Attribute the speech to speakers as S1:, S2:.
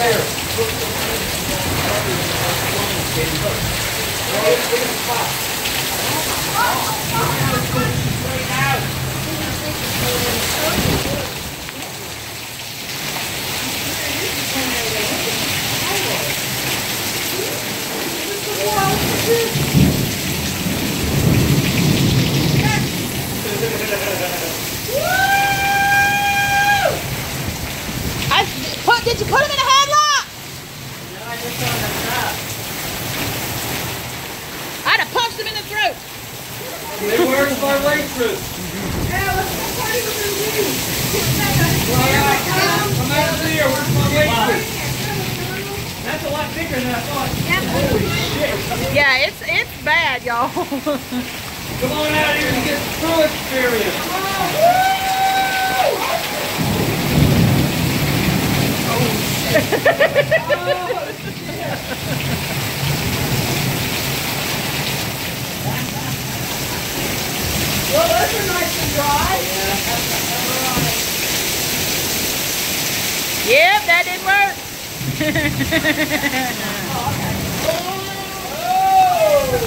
S1: I put. Did you put him in a headlock? I'd have punched him in the throat.
S2: Hey, where's my waitress? Come out here. Where's my waitress?
S3: That's a lot bigger than I thought.
S1: Yeah, it's it's bad, y'all.
S2: Come on out here and get the true experience.
S4: Well, those are nice and dry.
S1: yep, that didn't work. Oh, oh.